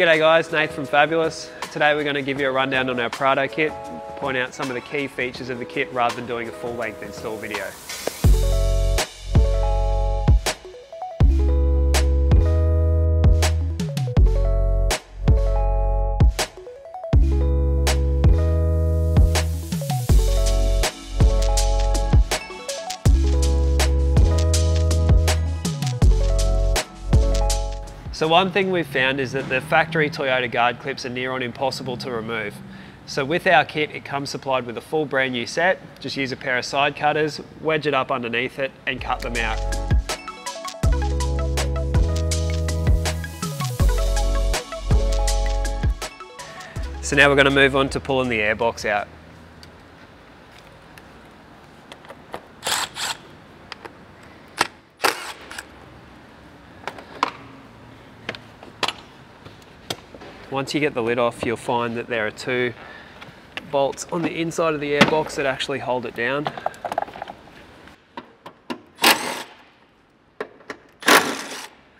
G'day guys, Nate from Fabulous. Today we're going to give you a rundown on our Prado kit, point out some of the key features of the kit rather than doing a full length install video. So one thing we've found is that the factory Toyota guard clips are near on impossible to remove. So with our kit, it comes supplied with a full brand new set. Just use a pair of side cutters, wedge it up underneath it and cut them out. So now we're going to move on to pulling the airbox out. Once you get the lid off, you'll find that there are two bolts on the inside of the airbox that actually hold it down.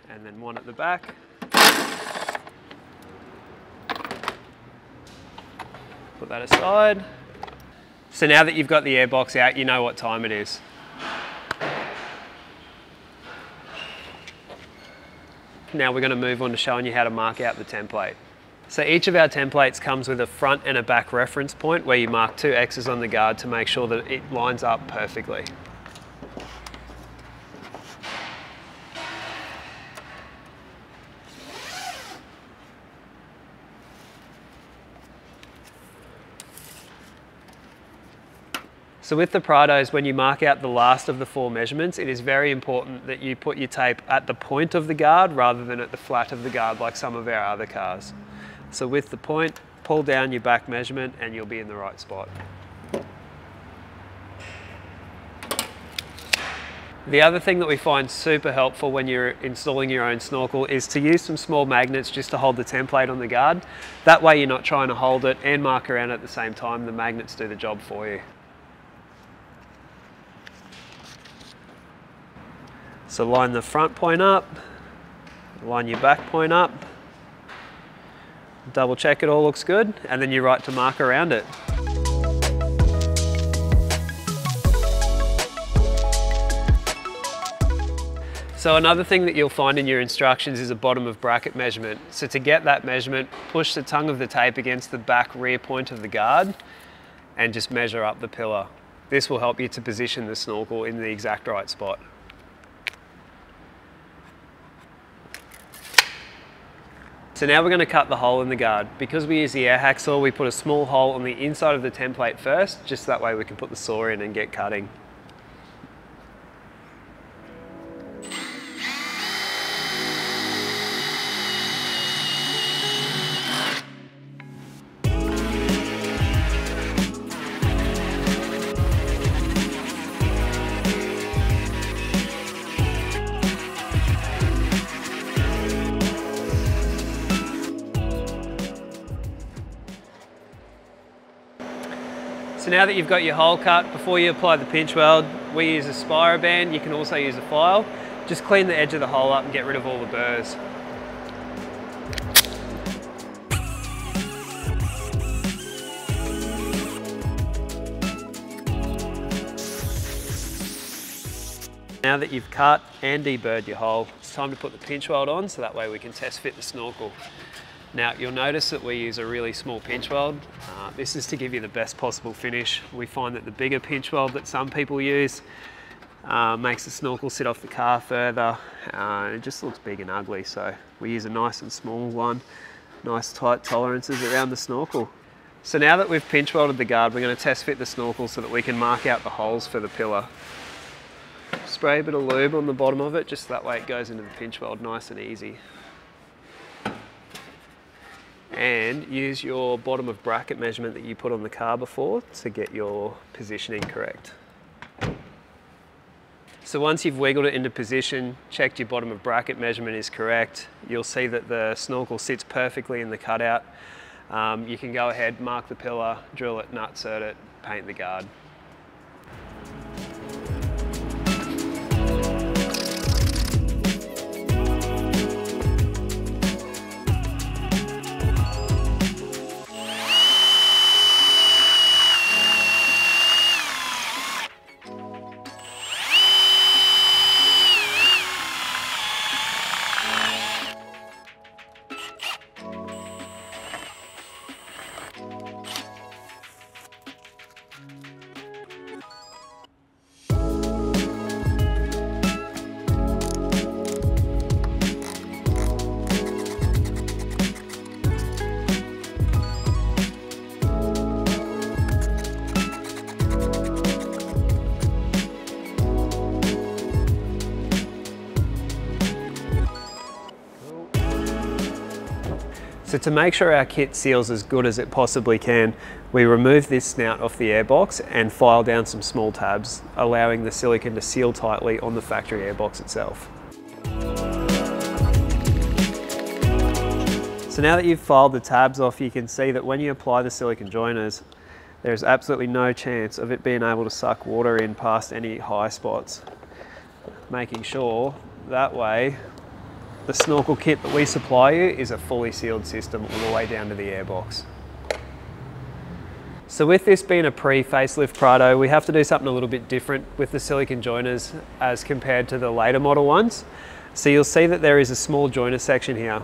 And then one at the back. Put that aside. So now that you've got the airbox out, you know what time it is. Now we're going to move on to showing you how to mark out the template. So each of our templates comes with a front and a back reference point where you mark two X's on the guard to make sure that it lines up perfectly. So with the Prados, when you mark out the last of the four measurements, it is very important that you put your tape at the point of the guard rather than at the flat of the guard like some of our other cars. So with the point, pull down your back measurement and you'll be in the right spot. The other thing that we find super helpful when you're installing your own snorkel is to use some small magnets just to hold the template on the guard. That way you're not trying to hold it and mark around at the same time, the magnets do the job for you. So line the front point up, line your back point up, double check it all looks good, and then you write to mark around it. So another thing that you'll find in your instructions is a bottom of bracket measurement. So to get that measurement, push the tongue of the tape against the back rear point of the guard and just measure up the pillar. This will help you to position the snorkel in the exact right spot. So now we're going to cut the hole in the guard. Because we use the air hacksaw, we put a small hole on the inside of the template first, just that way we can put the saw in and get cutting. Now that you've got your hole cut, before you apply the pinch weld, we use a Spiro band. You can also use a file. Just clean the edge of the hole up and get rid of all the burrs. Now that you've cut and deburred your hole, it's time to put the pinch weld on so that way we can test fit the snorkel. Now you'll notice that we use a really small pinch weld. Uh, this is to give you the best possible finish. We find that the bigger pinch weld that some people use uh, makes the snorkel sit off the car further. Uh, it just looks big and ugly. So we use a nice and small one, nice tight tolerances around the snorkel. So now that we've pinch welded the guard, we're going to test fit the snorkel so that we can mark out the holes for the pillar. Spray a bit of lube on the bottom of it, just that way it goes into the pinch weld nice and easy and use your bottom of bracket measurement that you put on the car before to get your positioning correct. So once you've wiggled it into position, checked your bottom of bracket measurement is correct, you'll see that the snorkel sits perfectly in the cutout. Um, you can go ahead, mark the pillar, drill it, nutsert it, paint the guard. So to make sure our kit seals as good as it possibly can, we remove this snout off the airbox and file down some small tabs, allowing the silicon to seal tightly on the factory airbox itself. So now that you've filed the tabs off, you can see that when you apply the silicon joiners, there's absolutely no chance of it being able to suck water in past any high spots. Making sure that way the snorkel kit that we supply you is a fully sealed system all the way down to the airbox. So with this being a pre-facelift Prado, we have to do something a little bit different with the silicon joiners as compared to the later model ones. So you'll see that there is a small joiner section here.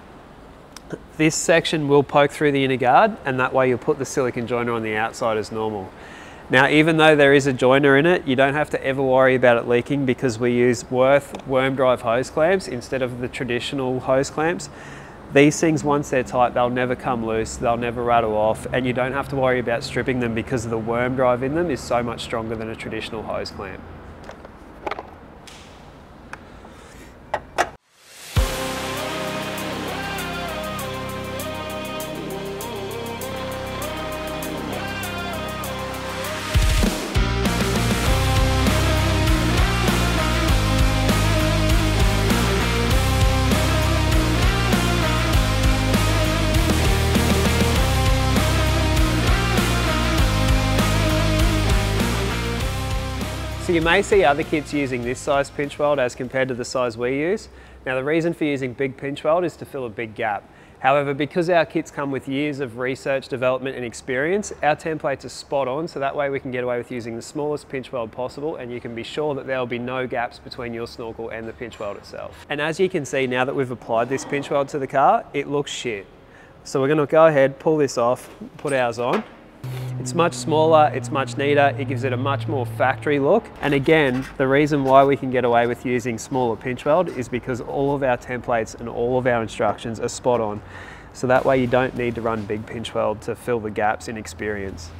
This section will poke through the inner guard and that way you'll put the silicon joiner on the outside as normal. Now, even though there is a joiner in it, you don't have to ever worry about it leaking because we use Würth worm drive hose clamps instead of the traditional hose clamps. These things, once they're tight, they'll never come loose, they'll never rattle off, and you don't have to worry about stripping them because the worm drive in them is so much stronger than a traditional hose clamp. So you may see other kits using this size pinch weld as compared to the size we use. Now the reason for using big pinch weld is to fill a big gap. However, because our kits come with years of research, development and experience, our templates are spot on, so that way we can get away with using the smallest pinch weld possible and you can be sure that there will be no gaps between your snorkel and the pinch weld itself. And as you can see, now that we've applied this pinch weld to the car, it looks shit. So we're gonna go ahead, pull this off, put ours on, it's much smaller, it's much neater, it gives it a much more factory look. And again, the reason why we can get away with using smaller pinch weld is because all of our templates and all of our instructions are spot on. So that way you don't need to run big pinch weld to fill the gaps in experience.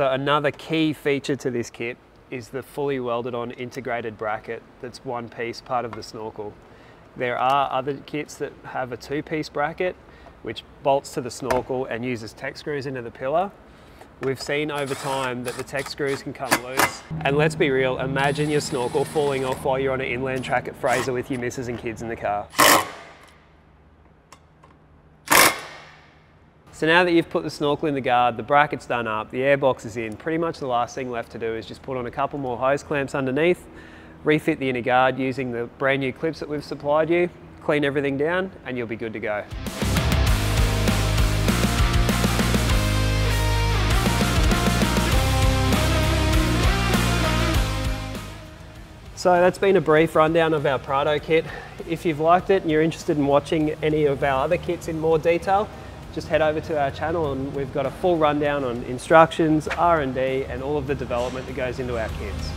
So another key feature to this kit is the fully welded on integrated bracket that's one piece part of the snorkel. There are other kits that have a two piece bracket which bolts to the snorkel and uses tek screws into the pillar. We've seen over time that the tek screws can come loose. And let's be real, imagine your snorkel falling off while you're on an inland track at Fraser with your missus and kids in the car. So now that you've put the snorkel in the guard, the bracket's done up, the airbox is in, pretty much the last thing left to do is just put on a couple more hose clamps underneath, refit the inner guard using the brand new clips that we've supplied you, clean everything down, and you'll be good to go. So that's been a brief rundown of our Prado kit. If you've liked it and you're interested in watching any of our other kits in more detail, just head over to our channel and we've got a full rundown on instructions, R&D and all of the development that goes into our kits.